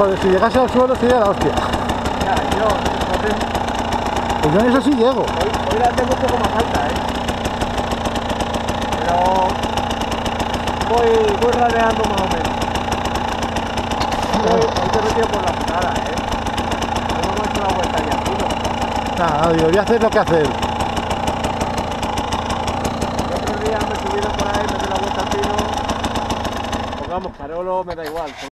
Joder, si llegase al suelo sería la hostia. Ya, yo... Pues yo en eso sí llego. hoy, hoy la tengo un poco más alta, ¿eh? Pero voy, voy radeando más o menos. Hoy, hoy te retiro por la frenada, ¿eh? No hemos hecho la vuelta ya, tío. Nada, digo, voy a hacer lo que hacer. El otro día me subieron por ahí, me di la vuelta al tiro. Pongamos Carolo, me da igual.